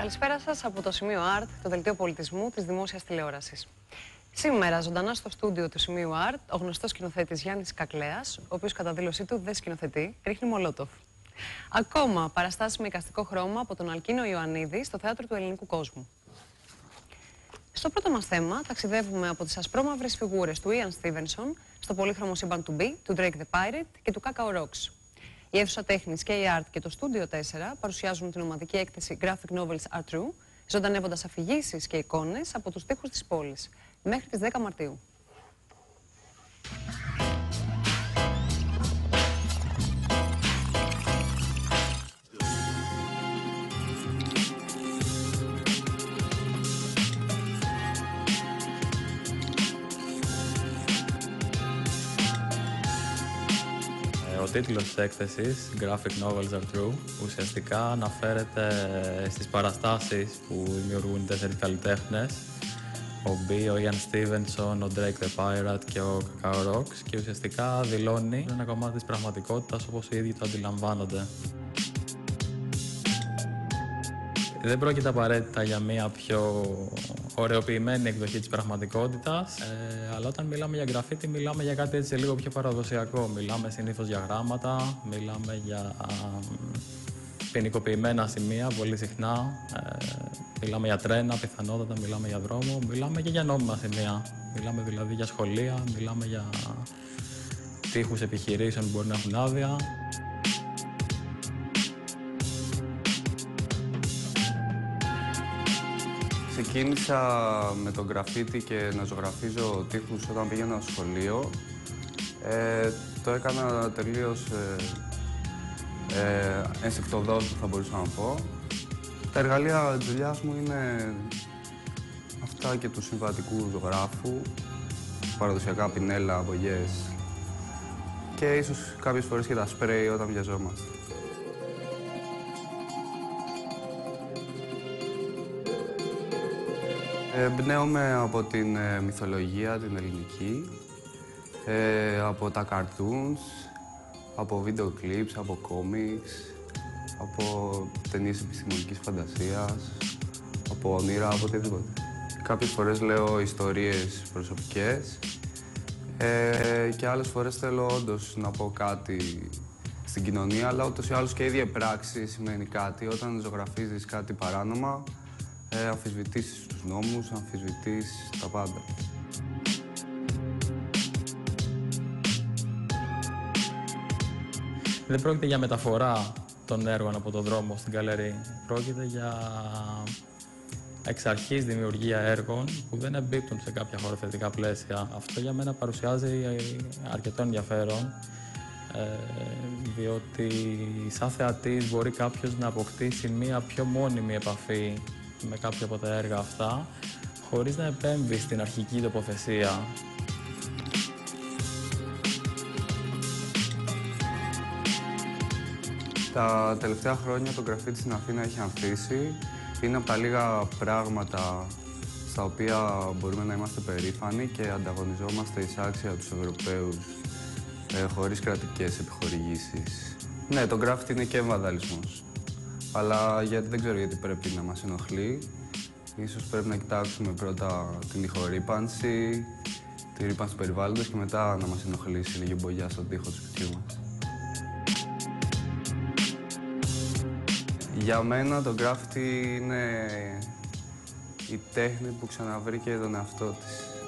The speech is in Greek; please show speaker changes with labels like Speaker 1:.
Speaker 1: Καλησπέρα σας από το σημείο Art, το δελτίο πολιτισμού της δημόσιας τηλεόρασης. Σήμερα, ζωντανά στο στούντιο του σημείου Art, ο γνωστός σκηνοθέτης Γιάννης Κακλέας, ο οποίος κατά δήλωσή του δεν σκηνοθετεί, ρίχνει μολότοφ. Ακόμα παραστάσει με εικαστικό χρώμα από τον Αλκίνο Ιωαννίδη στο θέατρο του ελληνικού κόσμου. Στο πρώτο μας θέμα, ταξιδεύουμε από τις ασπρόμαυρες φιγούρες του Ιαν Στίβενσον στο πολύχρωμο σύμπαν του B, του Drake the Pirate και του Kakao Rocks. Η αίθουσα τέχνης και η Art και το Studio 4 παρουσιάζουν την ομαδική έκθεση Graphic Novels Are True, ζωντανεύοντας αφηγήσεις και εικόνες από τους τοίχους της πόλης, μέχρι τις 10 Μαρτίου.
Speaker 2: Τίτλος της έκθεσης, Graphic Novels Are True, ουσιαστικά αναφέρεται στις παραστάσεις που δημιουργούν τέσσερις καλλιτέχνες ο B, ο Ian Stevenson, ο Drake the Pirate και ο Kakao Rocks και ουσιαστικά δηλώνει ένα κομμάτι της πραγματικότητας όπως οι ίδιοι το αντιλαμβάνονται. Δεν πρόκειται απαραίτητα για μια πιο ωρεοποιημένη εκδοχή της πραγματικότητας, ε, αλλά όταν μιλάμε για γραφίτι μιλάμε για κάτι έτσι λίγο πιο παραδοσιακό. Μιλάμε συνήθως για γράμματα, μιλάμε για α, ποινικοποιημένα σημεία πολύ συχνά, ε, μιλάμε για τρένα πιθανότατα, μιλάμε για δρόμο, μιλάμε και για νόμιμα σημεία. Μιλάμε δηλαδή για σχολεία, μιλάμε για τείχους επιχειρήσεων που μπορεί να έχουν άδεια.
Speaker 3: Ξεκίνησα με τον γραφίτι και να ζωγραφίζω τείχους όταν πήγαινα στο σχολείο. Ε, το έκανα τελείως ε, ε, ενσυκτοδός, θα μπορούσα να πω. Τα εργαλεία της δουλειάς μου είναι αυτά και του συμβατικού ζωγράφου, παραδοσιακά πινέλα, απογιές και ίσως κάποιες φορές και τα σπρέι όταν βιαζόμαστε. Εμπνέομαι από την ε, μυθολογία, την ελληνική, ε, από τα cartoons, από βίντεο clips, από comics, από ταινίες επιστημονικής φαντασίας, από όνειρα, από οτιδήποτε. Κάποιες φορές λέω ιστορίες προσωπικές ε, και άλλες φορές θέλω όντως να πω κάτι στην κοινωνία, αλλά ούτως ή άλλως και η ίδια πράξη σημαίνει κάτι. Όταν ζωγραφίζεις κάτι παράνομα, ε, αμφισβητήσεις τους νόμους, αμφισβητείς τα πάντα.
Speaker 2: Δεν πρόκειται για μεταφορά των έργων από τον δρόμο στην καλερί. Πρόκειται για εξ αρχής δημιουργία έργων που δεν εμπίπτουν σε κάποια χωροθετικά πλαίσια. Αυτό για μένα παρουσιάζει αρκετό ενδιαφέρον ε, διότι σαν θεατής μπορεί κάποιος να αποκτήσει μία πιο μόνιμη επαφή με κάποια από τα έργα αυτά χωρίς να επέμβει στην αρχική τοποθεσία.
Speaker 3: Τα τελευταία χρόνια το γραφίτι στην Αθήνα έχει ανθίσει. Είναι από τα λίγα πράγματα στα οποία μπορούμε να είμαστε περήφανοι και ανταγωνιζόμαστε εισάξια τους Ευρωπαίους ε, χωρίς κρατικές επιχορηγήσεις. Ναι, το γκράφιτι είναι και βανδαλισμός. Αλλά γιατί δεν ξέρω γιατί πρέπει να μας ενοχλεί. Ίσως πρέπει να κοιτάξουμε πρώτα την ηχορύπανση, τη ρύπανση του περιβάλλοντος και μετά να μας ενοχλήσει λίγη μπογιά στον τοίχο του σπιτιού μας. Για μένα το graffiti είναι η τέχνη που ξαναβρήκε τον εαυτό της.